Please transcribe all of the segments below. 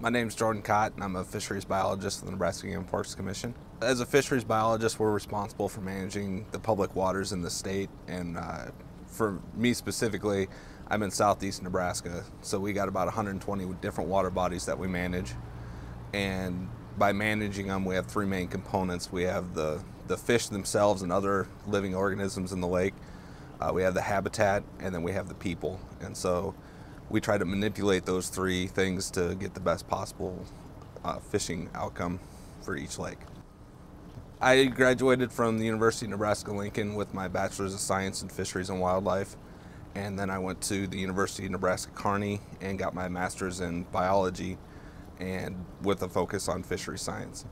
My name is Jordan Katt, and I'm a fisheries biologist with the Nebraska Game and Parks Commission. As a fisheries biologist, we're responsible for managing the public waters in the state, and uh, for me specifically, I'm in southeast Nebraska, so we got about 120 different water bodies that we manage, and by managing them, we have three main components. We have the the fish themselves and other living organisms in the lake. Uh, we have the habitat, and then we have the people, and so we try to manipulate those three things to get the best possible uh, fishing outcome for each lake. I graduated from the University of Nebraska Lincoln with my Bachelor's of Science in Fisheries and Wildlife, and then I went to the University of Nebraska Kearney and got my Master's in Biology and with a focus on fishery science.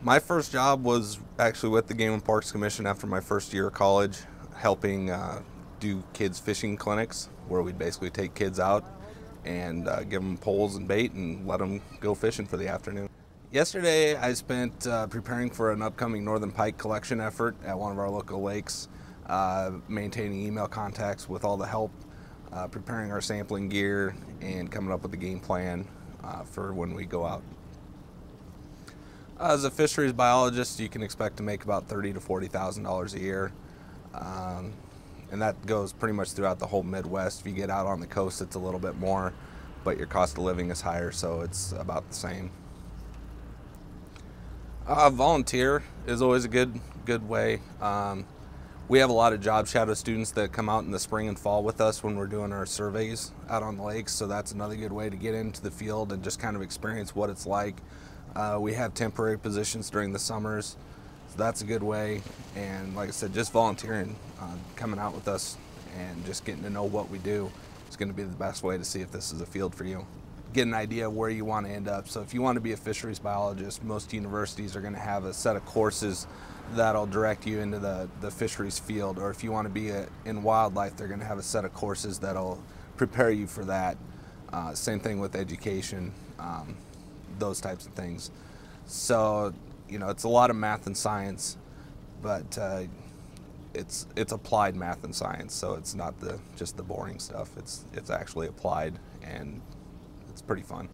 My first job was actually with the Game and Parks Commission after my first year of college, helping uh, do kids fishing clinics where we'd basically take kids out and uh, give them poles and bait and let them go fishing for the afternoon. Yesterday, I spent uh, preparing for an upcoming northern pike collection effort at one of our local lakes, uh, maintaining email contacts with all the help, uh, preparing our sampling gear, and coming up with a game plan uh, for when we go out. As a fisheries biologist, you can expect to make about thirty to forty thousand dollars a year. Um, and that goes pretty much throughout the whole Midwest. If you get out on the coast, it's a little bit more, but your cost of living is higher, so it's about the same. Uh, volunteer is always a good good way. Um, we have a lot of job shadow students that come out in the spring and fall with us when we're doing our surveys out on the lakes, so that's another good way to get into the field and just kind of experience what it's like. Uh, we have temporary positions during the summers. That's a good way. And like I said, just volunteering, uh, coming out with us and just getting to know what we do is going to be the best way to see if this is a field for you. Get an idea of where you want to end up. So if you want to be a fisheries biologist, most universities are going to have a set of courses that'll direct you into the, the fisheries field. Or if you want to be a, in wildlife, they're going to have a set of courses that'll prepare you for that. Uh, same thing with education, um, those types of things. So you know, it's a lot of math and science, but uh, it's it's applied math and science. So it's not the just the boring stuff. It's it's actually applied, and it's pretty fun.